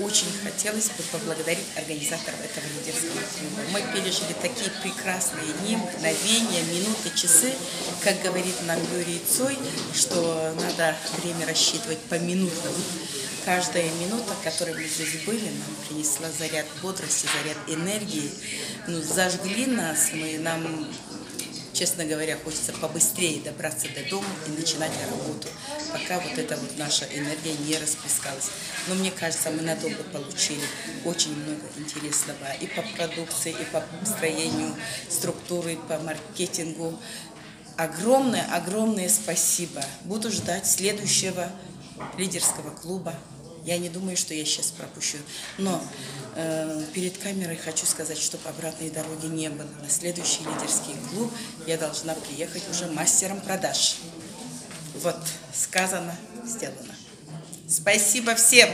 очень хотелось бы поблагодарить организаторов этого лидерского клуба. Мы пережили такие прекрасные дни, мгновения, минуты, часы. Как говорит нам Юрий Цой, что надо время рассчитывать поминутно. Вот каждая минута, которой мы здесь были, нам принесла заряд бодрости, заряд энергии. Ну, зажгли нас, мы, нам честно говоря, хочется побыстрее добраться до дома и начинать работу, пока вот эта вот наша энергия не расплескалась. Но мне кажется, мы надолго получили очень много интересного и по продукции, и по строению структуры, по маркетингу. Огромное, огромное спасибо. Буду ждать следующего лидерского клуба. Я не думаю, что я сейчас пропущу. Но э, перед камерой хочу сказать, чтобы обратной дороги не было. На следующий лидерский клуб я должна приехать уже мастером продаж. Вот, сказано, сделано. Спасибо всем!